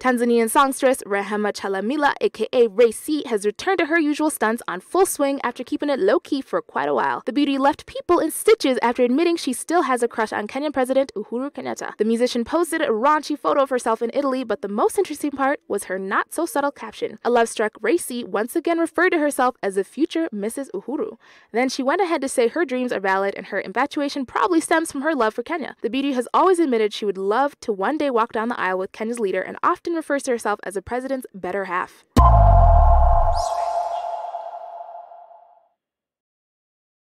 Tanzanian songstress Rehema Chalamila, aka Ray C, has returned to her usual stunts on full swing after keeping it low key for quite a while. The beauty left people in stitches after admitting she still has a crush on Kenyan President Uhuru Kenyatta. The musician posted a raunchy photo of herself in Italy, but the most interesting part was her not so subtle caption. A love struck Ray C once again referred to herself as the future Mrs. Uhuru. Then she went ahead to say her dreams are valid and her infatuation probably stems from her love for Kenya. The beauty has always admitted she would love to one day walk down the aisle with Kenya's leader and often refers to herself as the president's better half.